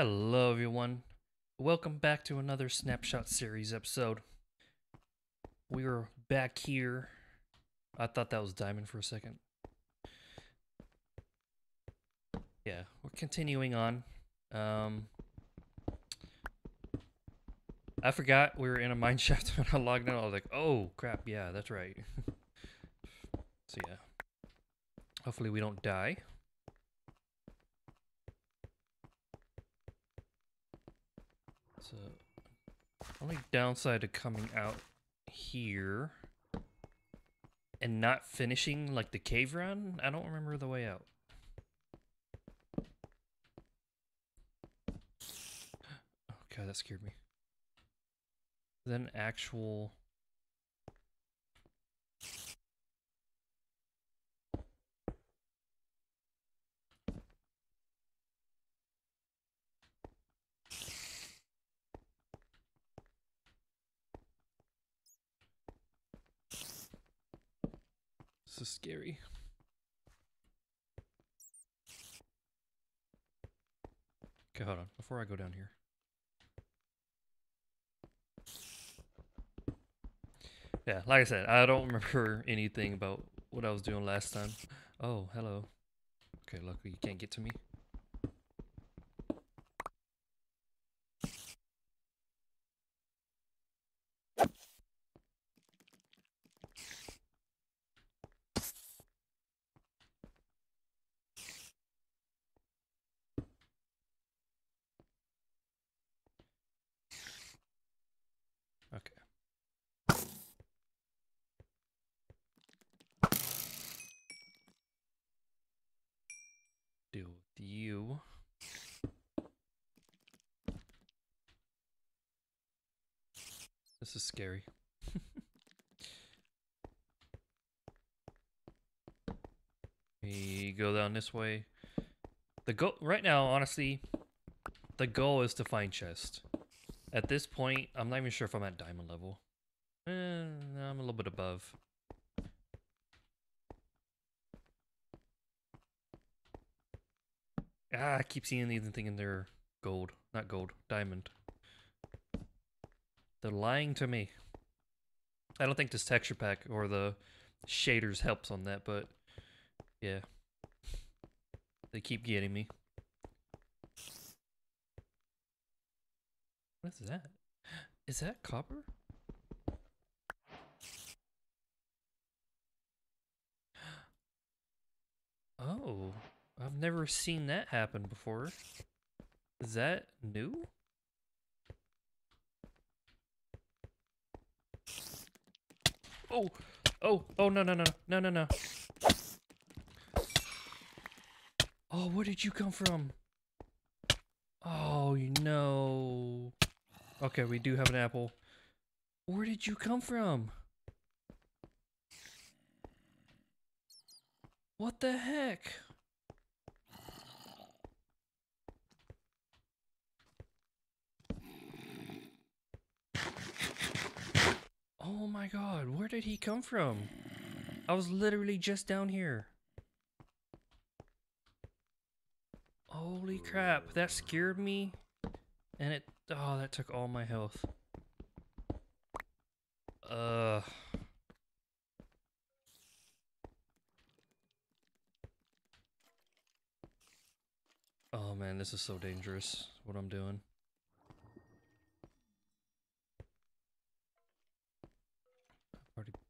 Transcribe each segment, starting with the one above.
Hello, everyone. Welcome back to another Snapshot Series episode. We are back here. I thought that was Diamond for a second. Yeah, we're continuing on. Um, I forgot we were in a mine shaft when I logged in. I was like, oh crap, yeah, that's right. so yeah, hopefully we don't die. So, only downside to coming out here and not finishing like the cave run, I don't remember the way out. Oh god, that scared me. Then actual This is scary. Okay, hold on. Before I go down here. Yeah, like I said, I don't remember anything about what I was doing last time. Oh, hello. Okay, luckily you can't get to me. Okay. Deal with you. This is scary. we go down this way. The goal right now, honestly, the goal is to find chest. At this point, I'm not even sure if I'm at diamond level. Eh, I'm a little bit above. Ah, I keep seeing these and thinking they're gold. Not gold, diamond. They're lying to me. I don't think this texture pack or the shaders helps on that, but yeah. They keep getting me. What is that? Is that copper? Oh, I've never seen that happen before. Is that new? Oh, oh, oh, no, no, no, no, no, no. Oh, where did you come from? Oh, no. Okay, we do have an apple. Where did you come from? What the heck? Oh my god, where did he come from? I was literally just down here. Holy crap, that scared me. And it, oh, that took all my health. Uh. Oh man, this is so dangerous, what I'm doing.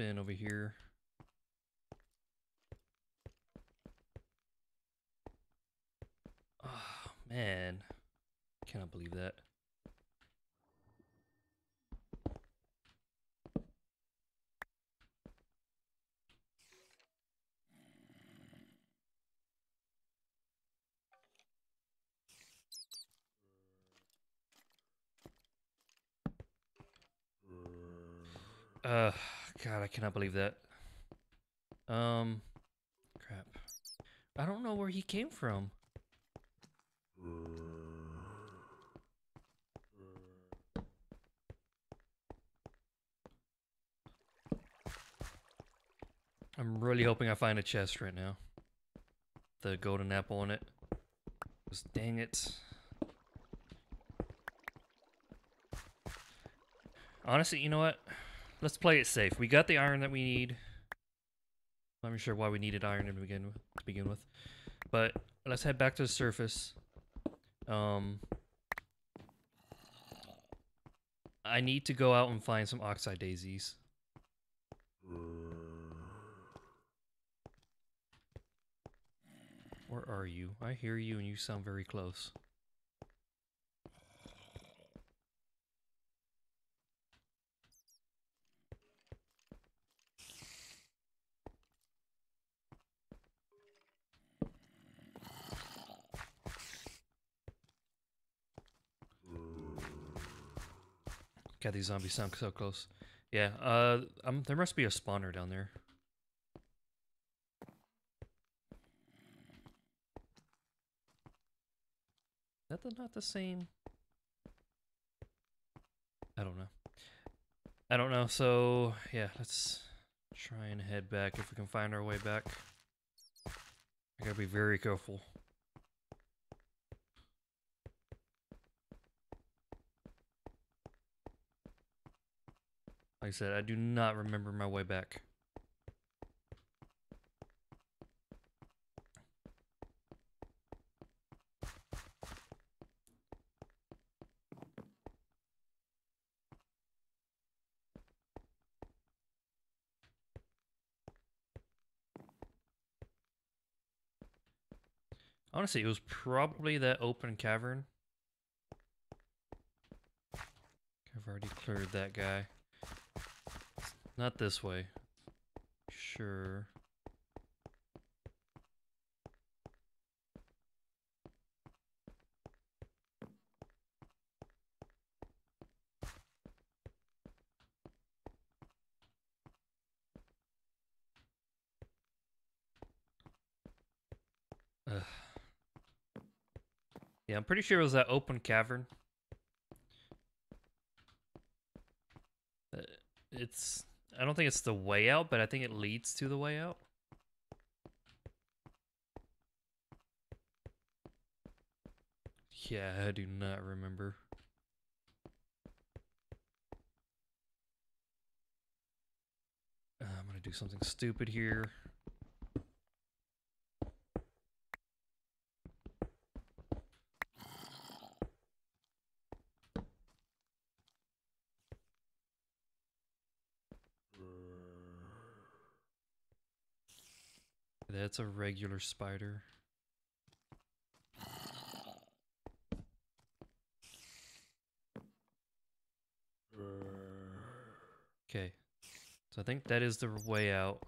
Over here. Oh man. Cannot believe that. Uh, God, I cannot believe that. Um, crap. I don't know where he came from. I'm really hoping I find a chest right now. The golden apple in it. Just dang it. Honestly, you know what? Let's play it safe. We got the iron that we need. I'm not sure why we needed iron to begin with, to begin with. But let's head back to the surface. Um, I need to go out and find some oxeye daisies. Where are you? I hear you and you sound very close. God, these zombies sound so close. Yeah, uh, um, there must be a spawner down there. that the, not the same? I don't know. I don't know. So yeah, let's try and head back if we can find our way back. I gotta be very careful. Like I said, I do not remember my way back. Honestly, it was probably that open cavern. I've already cleared that guy. Not this way. Sure. Ugh. Yeah, I'm pretty sure it was that open cavern. Uh, It's I don't think it's the way out, but I think it leads to the way out. Yeah, I do not remember. Uh, I'm gonna do something stupid here. That's a regular spider. Okay. So I think that is the way out.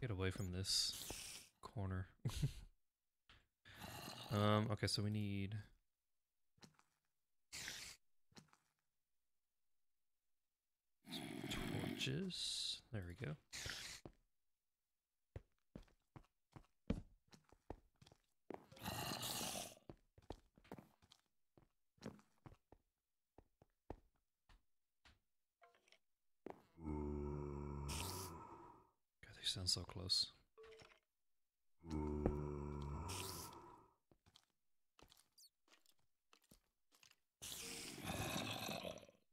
Get away from this corner. um, okay, so we need torches. There we go. God, they sound so close.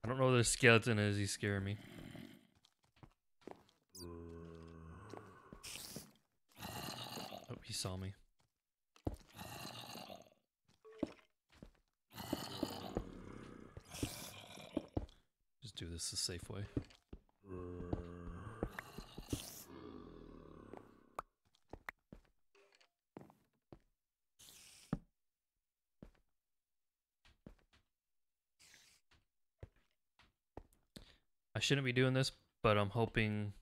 I don't know where the skeleton is, he's scaring me. Oh, he saw me. Just do this the safe way. Shouldn't be doing this, but I'm hoping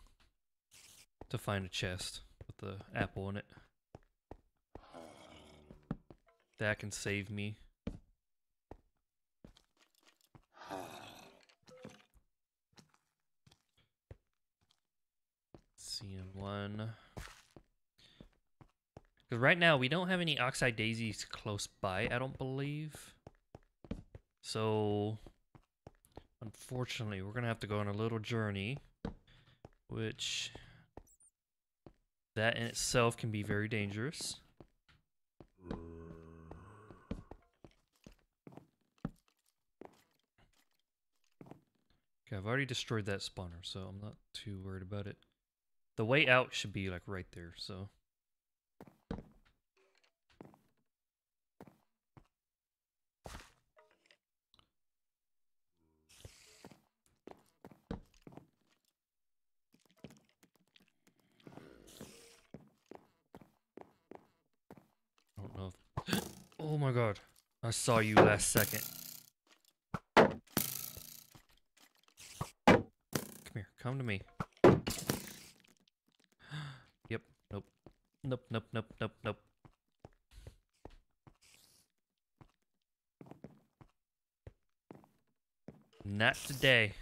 to find a chest with the apple in it. That can save me. CN1. Because right now we don't have any oxeye daisies close by, I don't believe. So Unfortunately, we're gonna have to go on a little journey, which that in itself can be very dangerous. Okay, I've already destroyed that spawner, so I'm not too worried about it. The way out should be like right there, so. I don't know if... Oh my god. I saw you last second. Come here. Come to me. yep. Nope. Nope, nope, nope, nope, nope. Not today.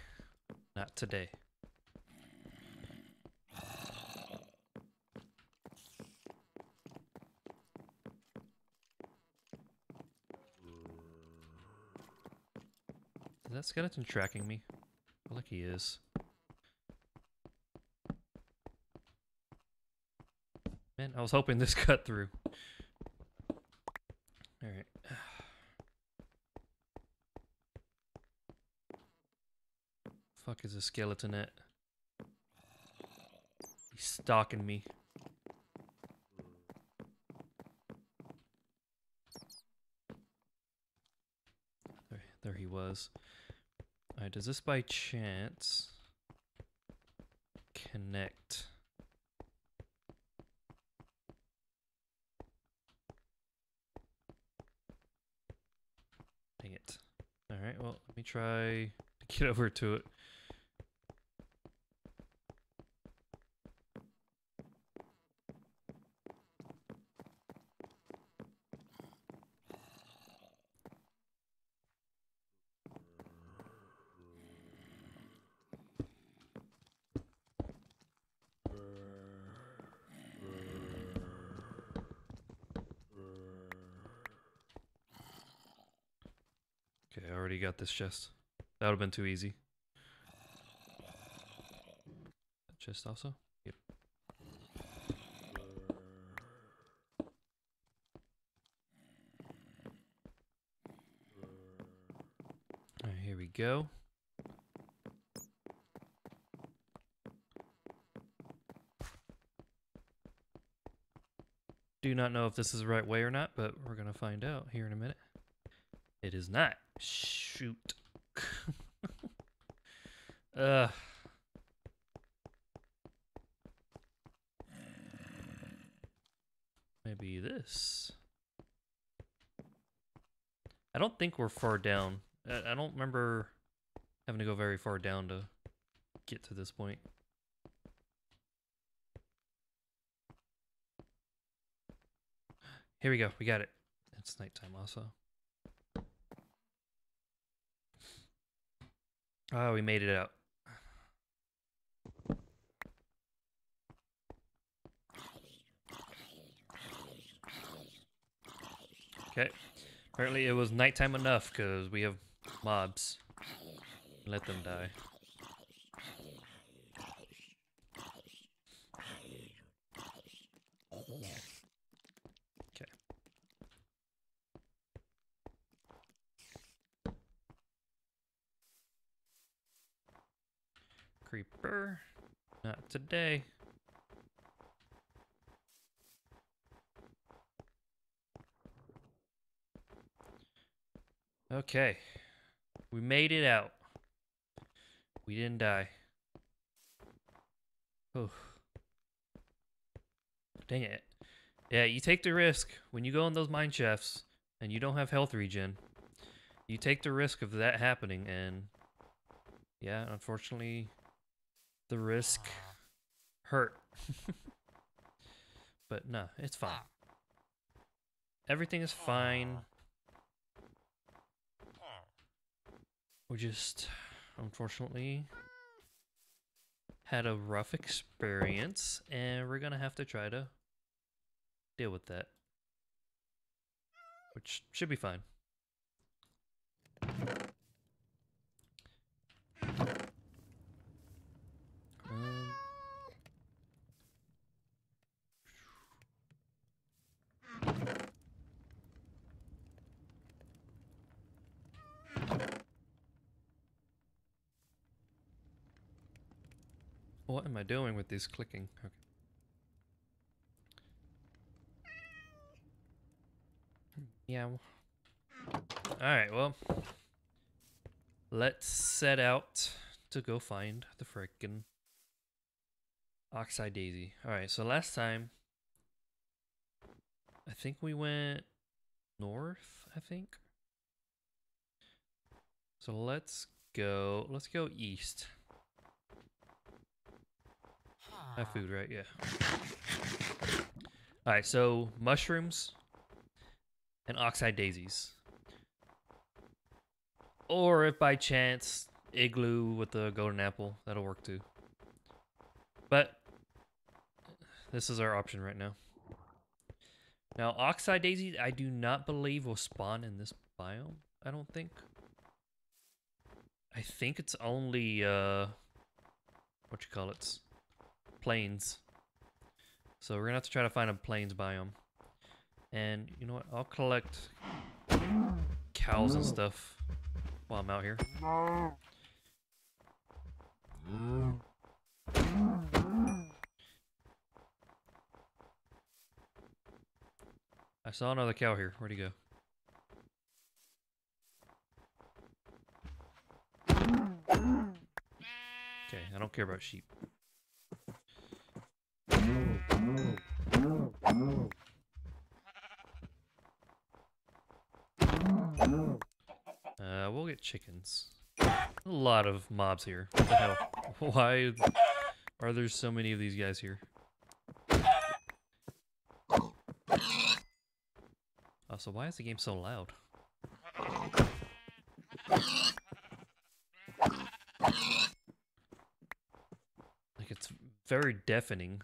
Not today. Skeleton tracking me? I like he is. Man, I was hoping this cut through. Alright. Fuck is a skeleton at? He's stalking me. There, there he was. Does this by chance connect? Dang it. Alright, well, let me try to get over to it. Already got this chest. That would have been too easy. That chest also? Yep. Alright, here we go. Do not know if this is the right way or not, but we're gonna find out here in a minute. It is not. Shoot. uh. Maybe this. I don't think we're far down. I, I don't remember having to go very far down to get to this point. Here we go. We got it. It's nighttime also. Oh, we made it out. Okay. Apparently it was nighttime enough because we have mobs. Let them die. Creeper. Not today. Okay. We made it out. We didn't die. Oh. Dang it. Yeah, you take the risk when you go in those mine shafts and you don't have health regen. You take the risk of that happening and yeah, unfortunately the risk hurt. but no, it's fine. Everything is fine. We just, unfortunately, had a rough experience, and we're gonna have to try to deal with that. Which should be fine. I doing with this clicking? Okay. Yeah. Alright, well. Let's set out to go find the frickin' Oxeye Daisy. Alright, so last time I think we went north, I think. So let's go let's go east. Have food, right? Yeah. Alright, so mushrooms and oxeye daisies. Or if by chance, igloo with the golden apple, that'll work too. But this is our option right now. Now, oxeye daisies, I do not believe will spawn in this biome. I don't think. I think it's only, uh, what you call it, plains. So we're gonna have to try to find a plains biome. And you know what? I'll collect cows and stuff while I'm out here. I saw another cow here. Where'd he go? Okay, I don't care about sheep. Uh, we'll get chickens. A lot of mobs here. What the hell? Why are there so many of these guys here? Also, why is the game so loud? Like, it's very deafening.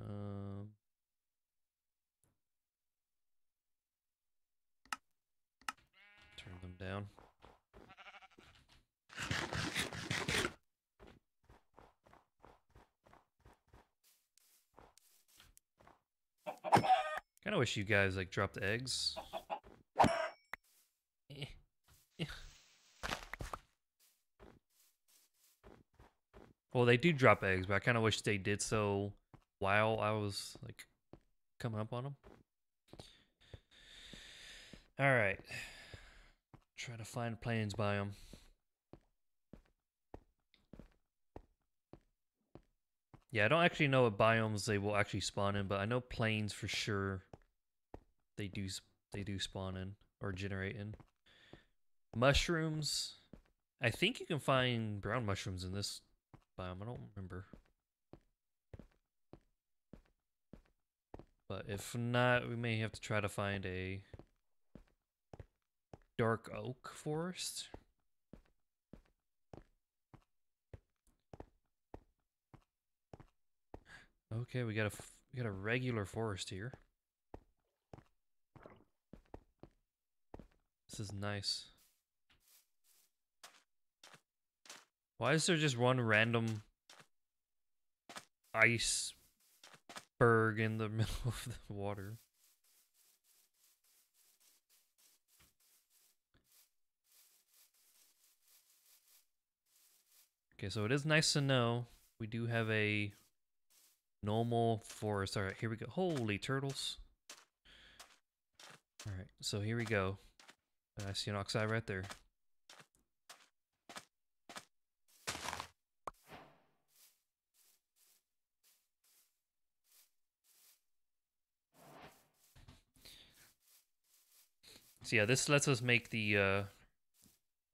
Um... Turn them down. Kind of wish you guys like dropped eggs. Well, they do drop eggs, but I kind of wish they did so while I was like coming up on them. All right. Try to find plains biome. Yeah, I don't actually know what biomes they will actually spawn in, but I know plains for sure. They do they do spawn in or generate in. Mushrooms. I think you can find brown mushrooms in this biome. I don't remember. But if not, we may have to try to find a dark oak forest. Okay, we got a we got a regular forest here. This is nice. Why is there just one random iceberg in the middle of the water? Okay, so it is nice to know we do have a normal forest. All right, here we go. Holy turtles. All right, so here we go. I see an oxeye right there. So yeah, this lets us make the uh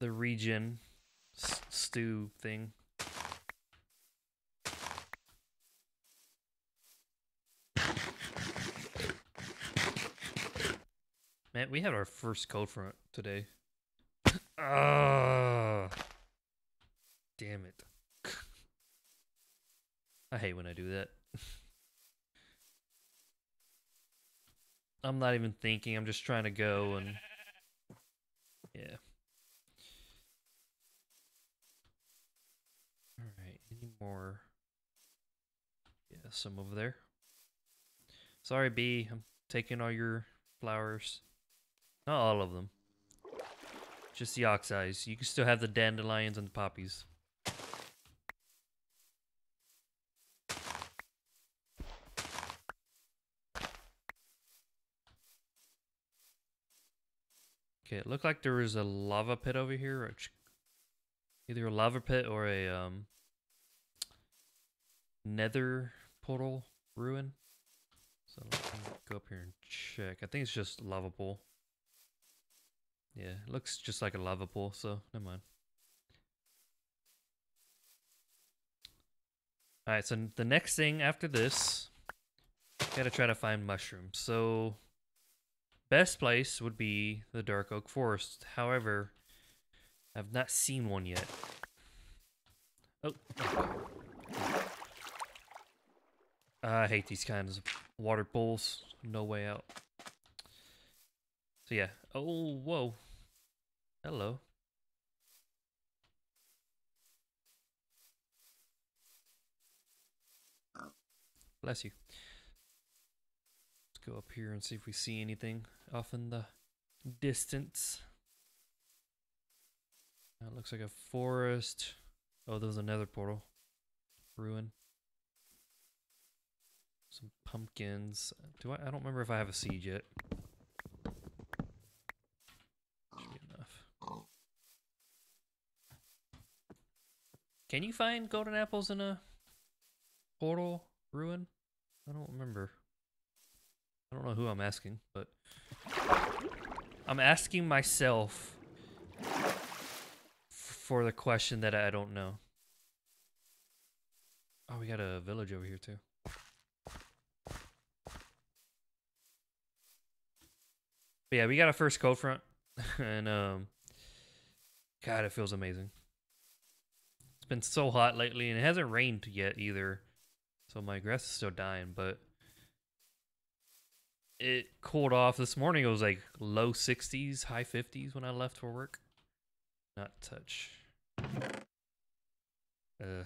the region stew thing. Man, we had our first code front today. Ah, damn it! I hate when I do that. I'm not even thinking. I'm just trying to go and yeah. more. Yeah, some over there. Sorry, bee. I'm taking all your flowers. Not all of them. Just the ox eyes. You can still have the dandelions and the poppies. Okay, it looked like there was a lava pit over here. which Either a lava pit or a um, nether portal ruin. So go up here and check. I think it's just lava pool. Yeah, it looks just like a lava pool, so never mind. Alright, so the next thing after this, gotta try to find mushrooms. So, best place would be the Dark Oak Forest. However, I've not seen one yet. Oh. Uh, I hate these kinds of water pools. No way out. So yeah. Oh, whoa. Hello. Bless you. Let's go up here and see if we see anything off in the distance. That looks like a forest. Oh, there's another portal. Ruin. Some pumpkins. Do I? I don't remember if I have a seed yet. Enough. Can you find golden apples in a portal ruin? I don't remember. I don't know who I'm asking, but I'm asking myself for the question that I don't know. Oh, we got a village over here too. But yeah, we got a first cold front, and um, God, it feels amazing. It's been so hot lately, and it hasn't rained yet either. So my grass is still dying, but it cooled off this morning. It was like low 60s, high 50s when I left for work. Not touch. Uh.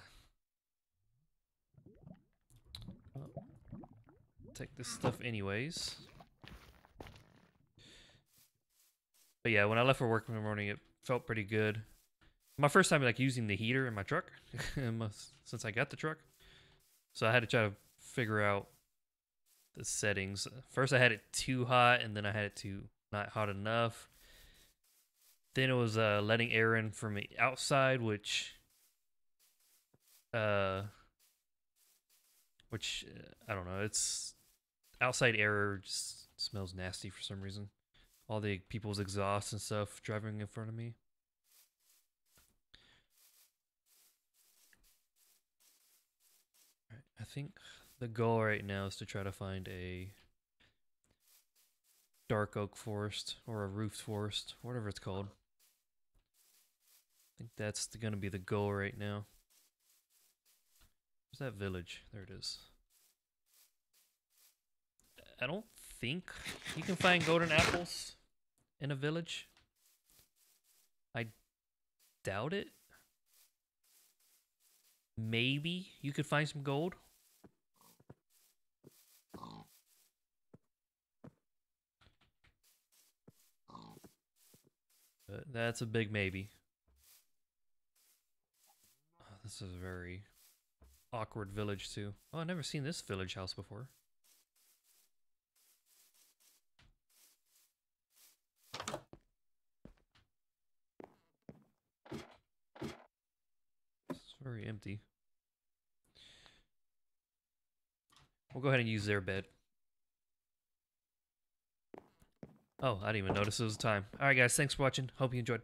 take this stuff anyways. But yeah, when I left for work in the morning, it felt pretty good. My first time like using the heater in my truck since I got the truck. So I had to try to figure out the settings. First, I had it too hot, and then I had it too not hot enough. Then it was uh, letting air in from the outside, which, uh, which uh, I don't know. It's outside air just smells nasty for some reason. All the people's exhaust and stuff driving in front of me. I think the goal right now is to try to find a dark oak forest or a roofed forest, whatever it's called. I think that's going to be the goal right now. Where's that village? There it is. I don't think you can find golden apples in a village. I doubt it. Maybe you could find some gold. But that's a big maybe. Oh, this is a very awkward village too. Oh, I've never seen this village house before. It's very empty. We'll go ahead and use their bed. Oh, I didn't even notice it was time. Alright guys, thanks for watching. Hope you enjoyed.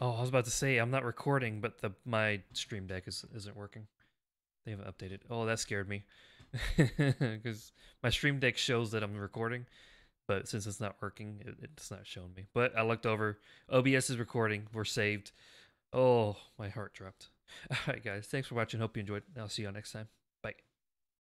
Oh, I was about to say I'm not recording, but the my stream deck is isn't working. They haven't updated. Oh, that scared me. Because my stream deck shows that I'm recording, but since it's not working, it, it's not showing me. But I looked over. OBS is recording. We're saved. Oh, my heart dropped. Alright guys, thanks for watching. Hope you enjoyed. I'll see you all next time.